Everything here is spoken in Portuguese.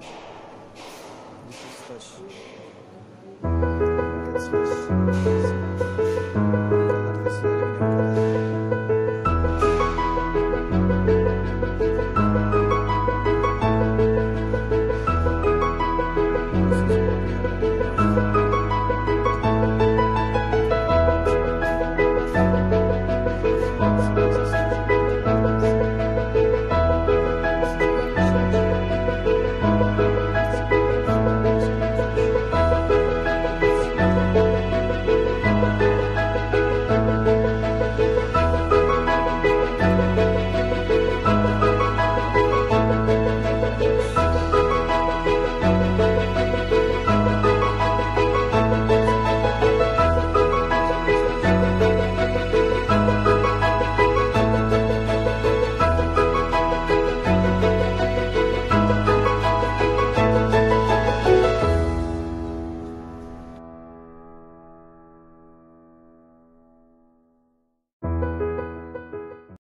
touch. This touch.